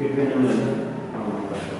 ಒಂದು